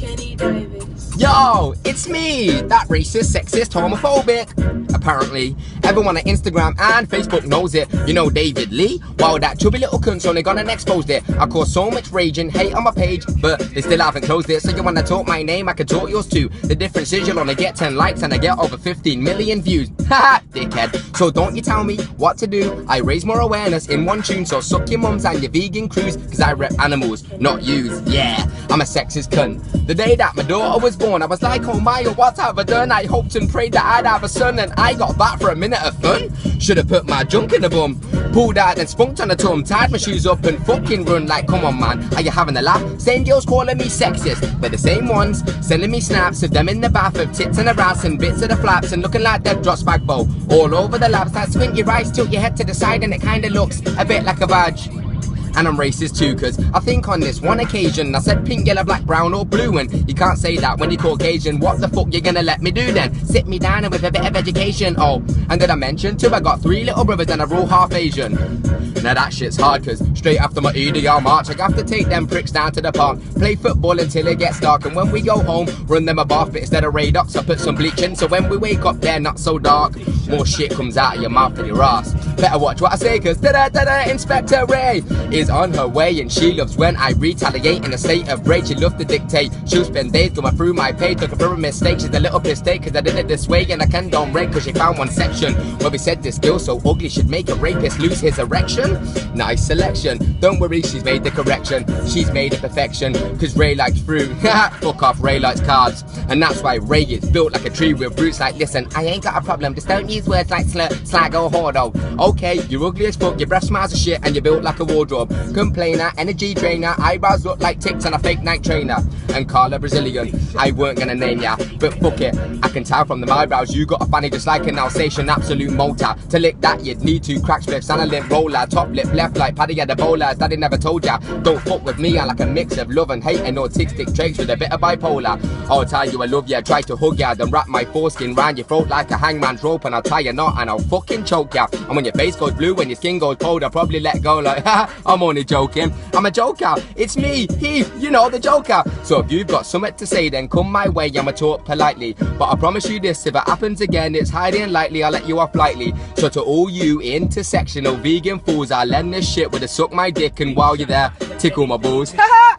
Kenny Davis. Yo, it's me, that racist, sexist, homophobic. Apparently, everyone on Instagram and Facebook knows it. You know David Lee? Well, that chubby little cunt's only gone and exposed it. I caused so much rage and hate on my page, but they still haven't closed it. So you wanna talk my name, I can talk yours too. The difference is you'll only get 10 likes and I get over 15 million views. Haha, dickhead. So don't you tell me what to do. I raise more awareness in one tune, so suck your mums and your vegan crews, cause I rep animals, not yous. Yeah, I'm a sexist cunt. The day that my daughter was born, I was like, oh my, what have I done? I hoped and prayed that I'd have a son, and I got back for a minute of fun. Should have put my junk in the bum. Pulled out and spunked on the tum, tied my shoes up and fucking run like, come on man, are you having a laugh? Same girls calling me sexist, they're the same ones, sending me snaps of them in the bath of tits and the ass and bits of the flaps and looking like dead drops back bow. All over the laps, that squint your eyes, tilt your head to the side and it kinda looks a bit like a badge and I'm racist too, cause I think on this one occasion I said pink, yellow, black, brown, or blue, and you can't say that when you're Caucasian. What the fuck you gonna let me do then? Sit me down and with a bit of education. Oh, and did I mention too? I got three little brothers and a all half Asian. Now that shit's hard, cause straight after my EDL march, I have to take them pricks down to the park, play football until it gets dark, and when we go home, run them a bath, but instead of Radox, I put some bleach in, so when we wake up, they're not so dark. More shit comes out of your mouth than your ass. Better watch what I say, cause da da da da, Inspector Ray is on her way, and she loves when I retaliate in a state of rage. She loves to dictate. She'll spend days going through my page, looking for a mistake. She's a little mistake, cause I did it this way, and I condone rape, cause she found one section where we said this girl so ugly should make a rapist lose his erection. Nice selection. Don't worry, she's made the correction. She's made a perfection, cause Ray likes fruit. Fuck off, Ray likes cards. And that's why Ray is built like a tree with roots like, listen, I ain't got a problem, just don't use words like slur, slag or hordo. Okay, you're ugly as fuck, your breath smells of shit, and you're built like a wardrobe. Complainer, energy drainer, eyebrows look like ticks on a fake Nike trainer. And Carla Brazilian, I weren't gonna name ya, but fuck it. I can tell from the eyebrows you got a fanny just like an Alsatian absolute motor. To lick that, you'd need two crack spliffs and a limp roller. Top lip left like Paddy had a bowler. Daddy never told ya. Don't fuck with me, I like a mix of love and hate and autistic traits with a bit of bipolar. I'll tell you I love ya, try to hug ya, then wrap my foreskin round your throat like a hangman's rope and I'll tie a knot and I'll fucking choke ya. And when your face goes blue and your skin goes cold, I'll probably let go like, I'm only joking. I'm a joker. It's me, he, you know, the joker. So if you've got something to say, then come my way, I'ma talk politely. But I promise you this, if it happens again, it's highly unlikely I'll let you off lightly. So to all you intersectional vegan fools, I'll end this shit with a suck my dick and while you're there, tickle my balls.